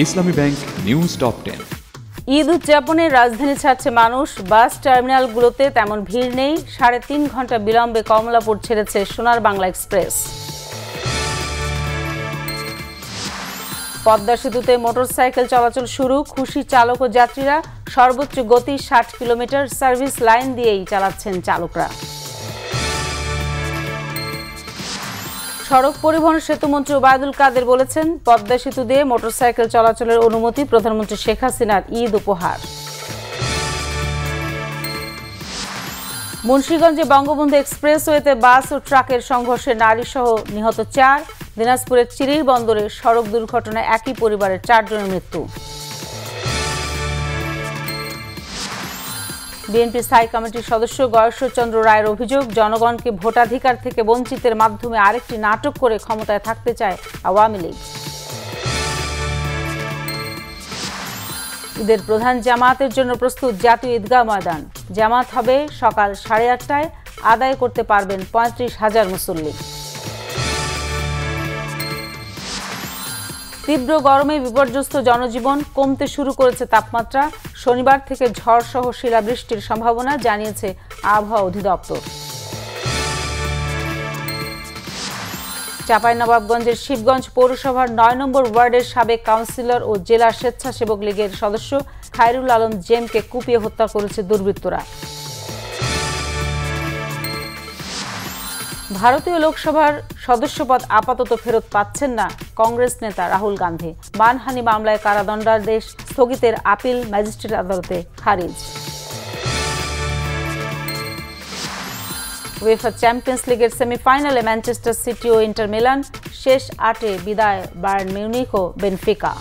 Islami Bank news top ten. Eid উদযাপনে রাজধানী ছাড়ছে মানুষ, বাস টার্মিনালগুলোতে তেমন ভিড় নেই। সাড়ে তিন ঘণ্টা বিলম্বে কমলাপুর ছেড়েছে সোনার বাংলা এক্সপ্রেস। পদ্মা সেতুতে মোটরসাইকেল চলাচল শুরু, খুশি চালক ও যাত্রীরা সর্বোচ্চ গতি ষাট কিলোমিটার সার্ভিস লাইন দিয়েই চালাচ্ছেন চালকরা। সড়ক পরিবহন সেতুমন্ত্রী ওবায়দুল কাদের বলেছেন, পদ্মা সেতু দিয়ে মোটরসাইকেল চলাচলের অনুমতি প্রধানমন্ত্রী শেখ হাসিনার ঈদ উপহার। মুন্সীগঞ্জে বঙ্গবন্ধু এক্সপ্রেসওয়েতে বাস ও ট্রাকের সংঘর্ষে নারীসহ নিহত চার, দিনাজপুরের চিরির বন্দরে সড়ক দুর্ঘটনায় একই পরিবারের চারজনের মৃত্যু। বিএনপি স্থায়ী কমিটির সদস্য গয়েশ্বরচন্দ্র রায়ের অভিযোগ, জনগণকে ভোটাধিকার থেকে বঞ্চিতের মাধ্যমে আরেকটি নাটক করে ক্ষমতায় থাকতে চায় আওয়ামী লীগ। ঈদের প্রধান জামাতের জন্য প্রস্তুত জাতীয় ঈদগাহ ময়দান। জামাত হবে সকাল সাড়ে আটটায়, আদায় করতে পারবেন পঁয়ত্রিশ হাজার মুসল্লি। তীব্র গরমে বিপর্যস্ত জনজীবন কমতে শুরু করেছে তাপমাত্রা। শনিবার থেকে ঝড় সহ শিলাবৃষ্টির সম্ভাবনা জানিয়েছে আবহাওয়া অধিদপ্তর। চাঁপাইনবাবগঞ্জের শিবগঞ্জ পৌরসভার নয় নম্বর ওয়ার্ডের সাবেক কাউন্সিলর ও জেলা স্বেচ্ছাসেবক লীগের সদস্য খায়রুল আলম জেমকে কুপিয়ে হত্যা করেছে দুর্বৃত্তরা। ভারতীয় লোকসভার সদস্যপদ আপাতত ফেরত পাচ্ছেন না কংগ্রেস নেতা রাহুল গান্ধী। মানহানি মামলায় কারাদণ্ডাদেশ স্থগিতের আপিল ম্যাজিস্ট্রেট আদালতে খারিজ। উয়েফা চ্যাম্পিয়ন্স লিগের সেমিফাইনালে ম্যানচেস্টার সিটি ও ইন্টার মিলান শেষ আটে বিদায় বায়ার্ন মিউনিক ও বেনফিকা